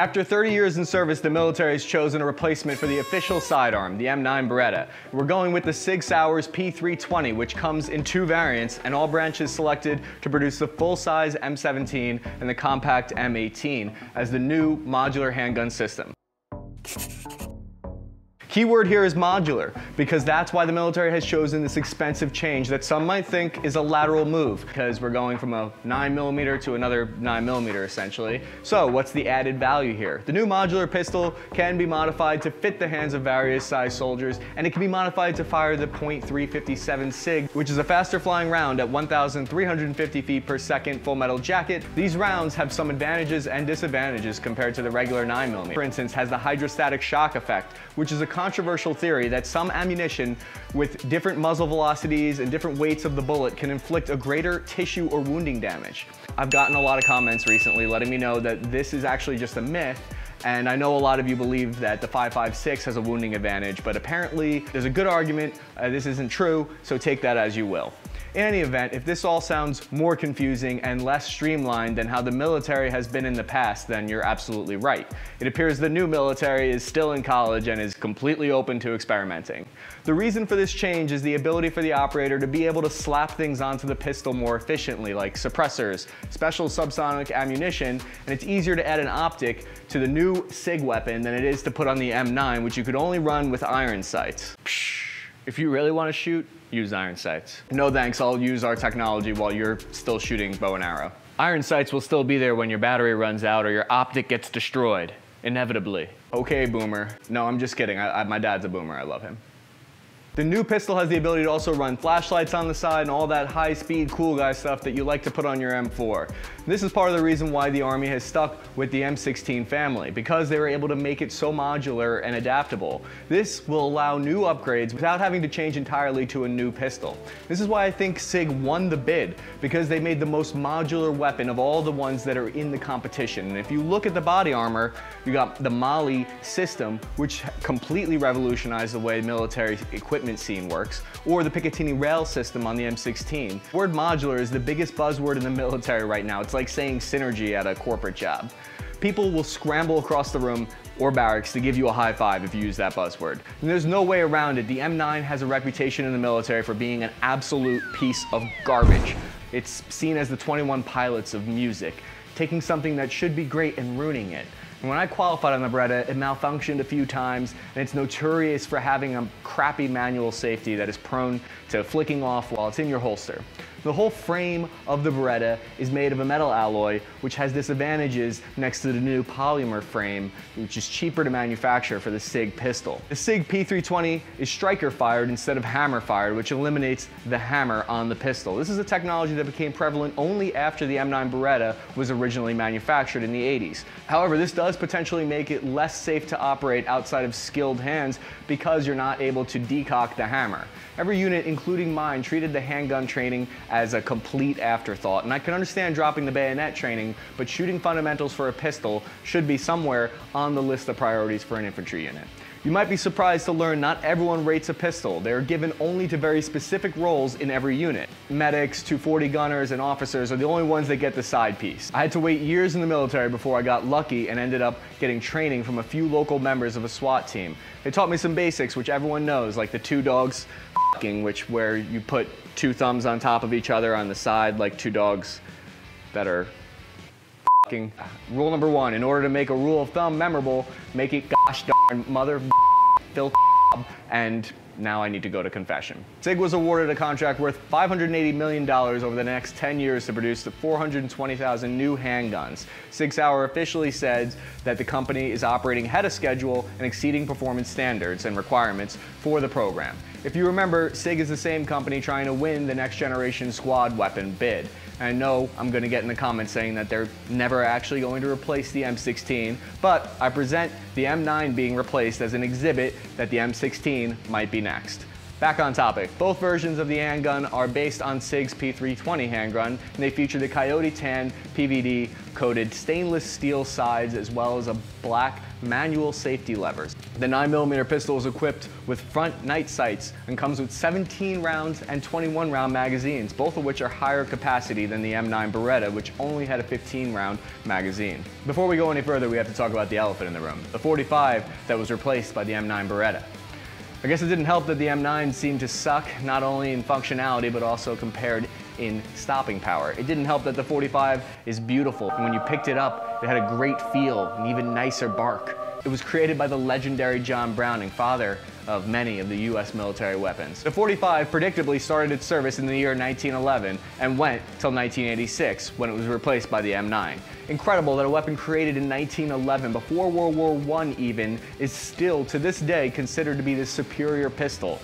After 30 years in service, the military has chosen a replacement for the official sidearm, the M9 Beretta. We're going with the Sig Sauers P320, which comes in two variants, and all branches selected to produce the full-size M17 and the compact M18 as the new modular handgun system. Keyword here is modular, because that's why the military has chosen this expensive change that some might think is a lateral move, because we're going from a 9mm to another 9mm essentially. So what's the added value here? The new modular pistol can be modified to fit the hands of various size soldiers, and it can be modified to fire the .357 SIG, which is a faster flying round at 1,350 feet per second full metal jacket. These rounds have some advantages and disadvantages compared to the regular 9mm. For instance, has the hydrostatic shock effect, which is a controversial theory that some ammunition with different muzzle velocities and different weights of the bullet can inflict a greater tissue or wounding damage. I've gotten a lot of comments recently letting me know that this is actually just a myth and I know a lot of you believe that the 5.56 has a wounding advantage, but apparently there's a good argument uh, this isn't true, so take that as you will. In any event, if this all sounds more confusing and less streamlined than how the military has been in the past, then you're absolutely right. It appears the new military is still in college and is completely open to experimenting. The reason for this change is the ability for the operator to be able to slap things onto the pistol more efficiently, like suppressors, special subsonic ammunition, and it's easier to add an optic to the new SIG weapon than it is to put on the M9, which you could only run with iron sights. If you really want to shoot, use iron sights. No thanks, I'll use our technology while you're still shooting bow and arrow. Iron sights will still be there when your battery runs out or your optic gets destroyed, inevitably. Okay, boomer. No, I'm just kidding. I, I, my dad's a boomer, I love him. The new pistol has the ability to also run flashlights on the side and all that high speed cool guy stuff that you like to put on your M4. This is part of the reason why the Army has stuck with the M16 family, because they were able to make it so modular and adaptable. This will allow new upgrades without having to change entirely to a new pistol. This is why I think SIG won the bid, because they made the most modular weapon of all the ones that are in the competition. And if you look at the body armor, you got the MOLLE system, which completely revolutionized the way military equipment equipment scene works, or the Picatinny rail system on the M16. Word modular is the biggest buzzword in the military right now. It's like saying synergy at a corporate job. People will scramble across the room or barracks to give you a high five if you use that buzzword. And there's no way around it. The M9 has a reputation in the military for being an absolute piece of garbage. It's seen as the 21 pilots of music, taking something that should be great and ruining it. When I qualified on the Beretta, it malfunctioned a few times, and it's notorious for having a crappy manual safety that is prone to flicking off while it's in your holster. The whole frame of the Beretta is made of a metal alloy, which has disadvantages next to the new polymer frame, which is cheaper to manufacture for the SIG pistol. The SIG P320 is striker fired instead of hammer fired, which eliminates the hammer on the pistol. This is a technology that became prevalent only after the M9 Beretta was originally manufactured in the 80s. However, this does potentially make it less safe to operate outside of skilled hands because you're not able to decock the hammer. Every unit, including mine, treated the handgun training as a complete afterthought, and I can understand dropping the bayonet training, but shooting fundamentals for a pistol should be somewhere on the list of priorities for an infantry unit. You might be surprised to learn not everyone rates a pistol. They are given only to very specific roles in every unit. Medics, 240 gunners, and officers are the only ones that get the side piece. I had to wait years in the military before I got lucky and ended up getting training from a few local members of a SWAT team. They taught me some basics, which everyone knows, like the two dogs which where you put two thumbs on top of each other on the side like two dogs that are Rule number one, in order to make a rule of thumb memorable, make it gosh darn mother Phil and now I need to go to confession. SIG was awarded a contract worth $580 million over the next 10 years to produce the 420,000 new handguns. SIG Sauer officially said that the company is operating ahead of schedule and exceeding performance standards and requirements for the program. If you remember, SIG is the same company trying to win the next generation squad weapon bid. I know I'm going to get in the comments saying that they're never actually going to replace the M16, but I present the M9 being replaced as an exhibit that the M16 might be next. Back on topic, both versions of the handgun are based on SIG's P320 handgun, and they feature the Coyote Tan PVD coated stainless steel sides as well as a black manual safety levers. The 9mm pistol is equipped with front night sights and comes with 17 rounds and 21 round magazines, both of which are higher capacity than the M9 Beretta, which only had a 15 round magazine. Before we go any further, we have to talk about the elephant in the room, the 45 that was replaced by the M9 Beretta. I guess it didn't help that the M9 seemed to suck, not only in functionality, but also compared in stopping power. It didn't help that the 45 is beautiful, and when you picked it up, it had a great feel, and even nicer bark. It was created by the legendary John Browning, father of many of the US military weapons. The 45 predictably started its service in the year 1911 and went till 1986 when it was replaced by the M9. Incredible that a weapon created in 1911 before World War I even is still to this day considered to be the superior pistol.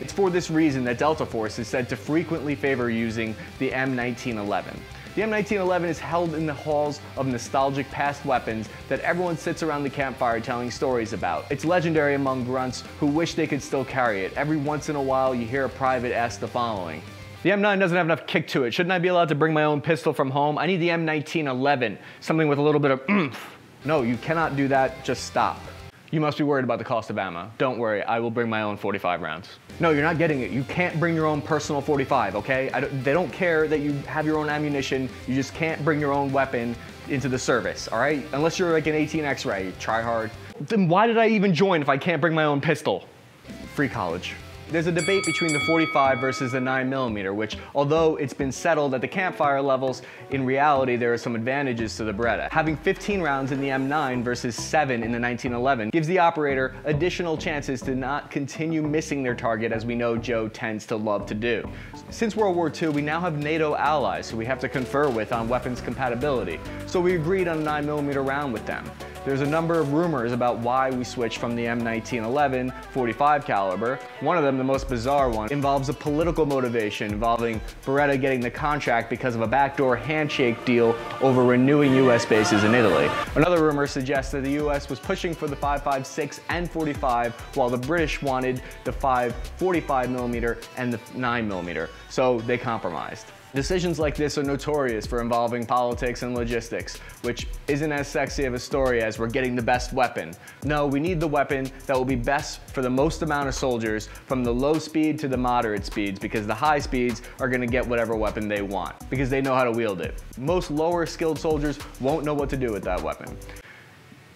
It's for this reason that Delta Force is said to frequently favor using the M1911. The M1911 is held in the halls of nostalgic past weapons that everyone sits around the campfire telling stories about. It's legendary among grunts who wish they could still carry it. Every once in a while you hear a private ask the following. The M9 doesn't have enough kick to it. Shouldn't I be allowed to bring my own pistol from home? I need the M1911, something with a little bit of oomph. No, you cannot do that. Just stop. You must be worried about the cost of ammo. Don't worry, I will bring my own 45 rounds. No, you're not getting it. You can't bring your own personal 45, okay? Don't, they don't care that you have your own ammunition. You just can't bring your own weapon into the service, all right? Unless you're like an 18 X-ray, try hard. Then why did I even join if I can't bring my own pistol? Free college. There's a debate between the 45 versus the 9mm, which, although it's been settled at the campfire levels, in reality there are some advantages to the Beretta. Having 15 rounds in the M9 versus 7 in the 1911 gives the operator additional chances to not continue missing their target as we know Joe tends to love to do. Since World War II, we now have NATO allies who we have to confer with on weapons compatibility, so we agreed on a 9mm round with them. There's a number of rumors about why we switched from the M1911 45 caliber. One of them, the most bizarre one, involves a political motivation involving Beretta getting the contract because of a backdoor handshake deal over renewing US bases in Italy. Another rumor suggests that the US was pushing for the 5.56 and 45 while the British wanted the 545 millimeter and the 9 millimeter. So they compromised. Decisions like this are notorious for involving politics and logistics, which isn't as sexy of a story as we're getting the best weapon. No, we need the weapon that will be best for the most amount of soldiers from the low speed to the moderate speeds because the high speeds are gonna get whatever weapon they want because they know how to wield it. Most lower skilled soldiers won't know what to do with that weapon.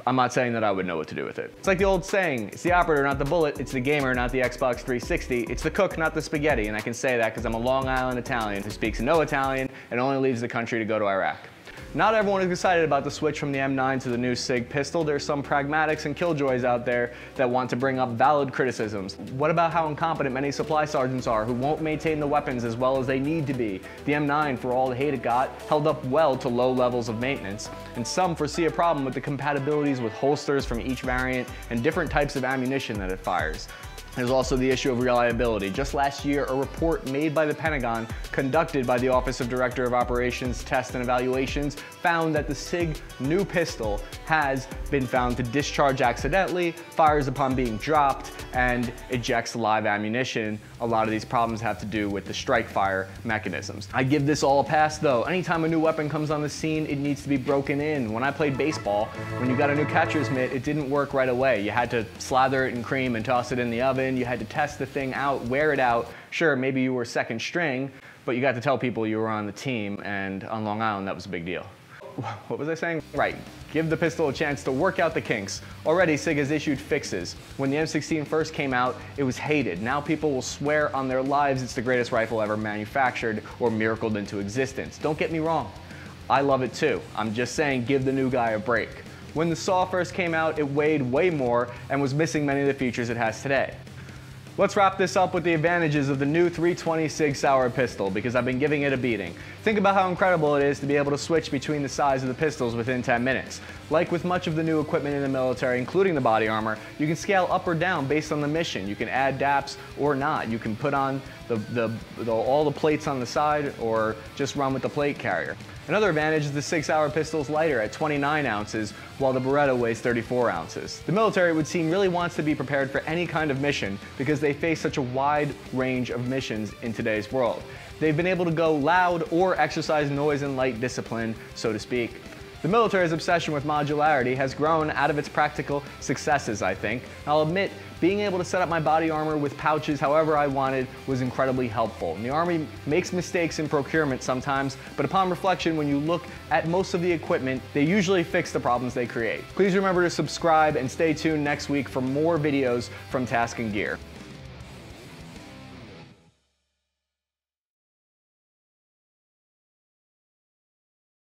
I'm not saying that I would know what to do with it. It's like the old saying, it's the operator, not the bullet, it's the gamer, not the Xbox 360, it's the cook, not the spaghetti, and I can say that because I'm a Long Island Italian who speaks no Italian and only leaves the country to go to Iraq. Not everyone is excited about the switch from the M9 to the new SIG pistol. There's some pragmatics and killjoys out there that want to bring up valid criticisms. What about how incompetent many supply sergeants are who won't maintain the weapons as well as they need to be? The M9, for all the hate it got, held up well to low levels of maintenance, and some foresee a problem with the compatibilities with holsters from each variant and different types of ammunition that it fires. There's also the issue of reliability. Just last year, a report made by the Pentagon, conducted by the Office of Director of Operations, Test and Evaluations, found that the SIG new pistol has been found to discharge accidentally, fires upon being dropped, and ejects live ammunition. A lot of these problems have to do with the strike fire mechanisms. I give this all a pass though. Anytime a new weapon comes on the scene, it needs to be broken in. When I played baseball, when you got a new catcher's mitt, it didn't work right away. You had to slather it in cream and toss it in the oven you had to test the thing out, wear it out. Sure, maybe you were second string, but you got to tell people you were on the team, and on Long Island, that was a big deal. What was I saying? Right, give the pistol a chance to work out the kinks. Already, SIG has issued fixes. When the M16 first came out, it was hated. Now people will swear on their lives it's the greatest rifle ever manufactured or miracled into existence. Don't get me wrong, I love it too. I'm just saying give the new guy a break. When the SAW first came out, it weighed way more and was missing many of the features it has today. Let's wrap this up with the advantages of the new 320 Sig Sauer pistol because I've been giving it a beating. Think about how incredible it is to be able to switch between the size of the pistols within 10 minutes. Like with much of the new equipment in the military, including the body armor, you can scale up or down based on the mission. You can add DAPs or not. You can put on the, the, the, all the plates on the side or just run with the plate carrier. Another advantage is the SIG Sauer pistol is lighter at 29 ounces, while the Beretta weighs 34 ounces. The military, would seem, really wants to be prepared for any kind of mission because they face such a wide range of missions in today's world. They've been able to go loud or exercise noise and light discipline, so to speak. The military's obsession with modularity has grown out of its practical successes, I think. I'll admit, being able to set up my body armor with pouches however I wanted was incredibly helpful. And the Army makes mistakes in procurement sometimes, but upon reflection, when you look at most of the equipment, they usually fix the problems they create. Please remember to subscribe and stay tuned next week for more videos from Task and Gear.